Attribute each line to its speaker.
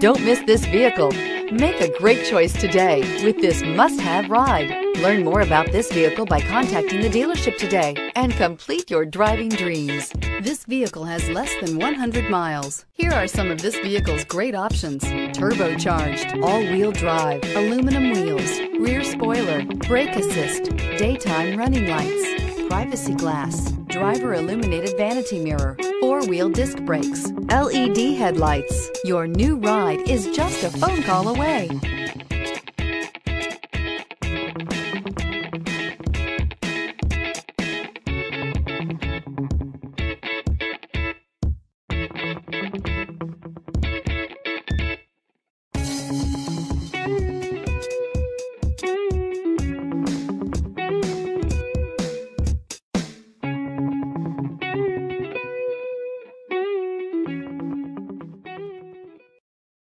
Speaker 1: Don't miss this vehicle. Make a great choice today with this must-have ride. Learn more about this vehicle by contacting the dealership today and complete your driving dreams. This vehicle has less than 100 miles. Here are some of this vehicle's great options. Turbocharged, all-wheel drive, aluminum wheels, rear spoiler, brake assist, daytime running lights, privacy glass, driver illuminated vanity mirror, four-wheel disc brakes, LED headlights. Your new ride is just a phone call away.